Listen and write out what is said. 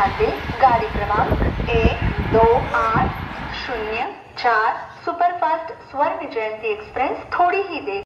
खाते, गाड़ी क्रमांक एक, दो, आठ, शून्य, चार, सुपरफास्ट स्वर्ण जयंती एक्सप्रेस थोड़ी ही देर।